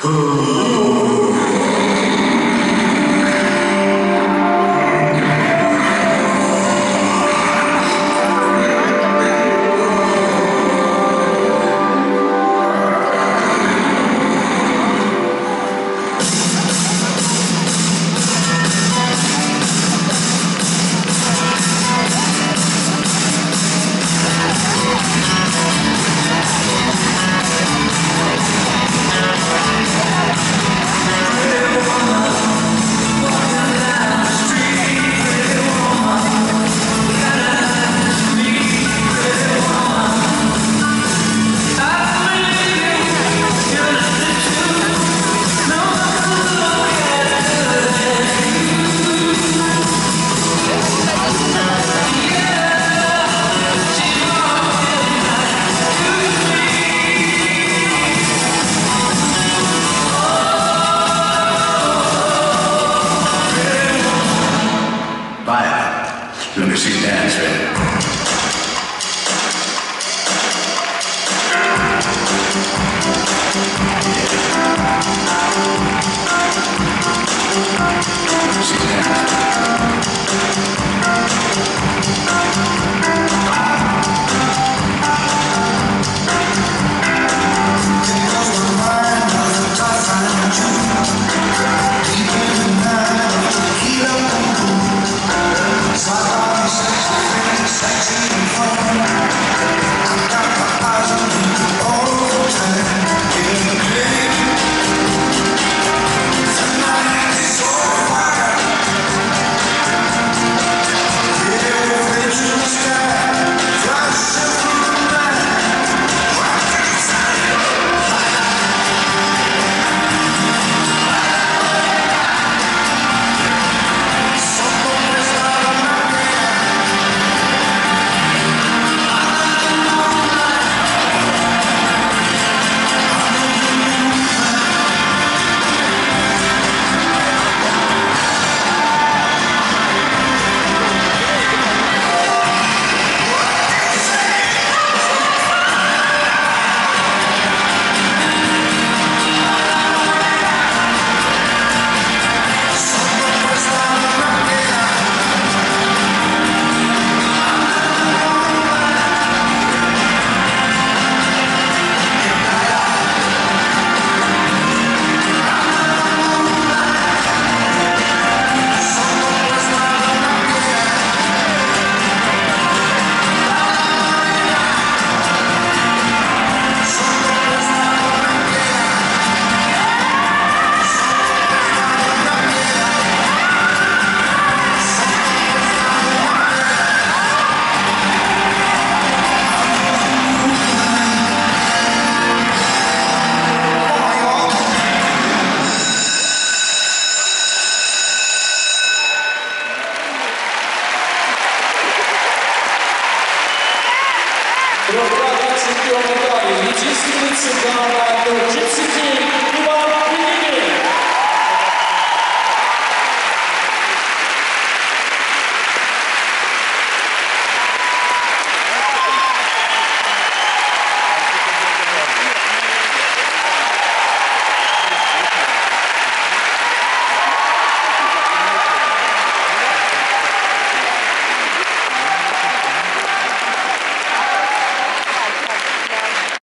Oh. чемпион Италии, медийский рыцарь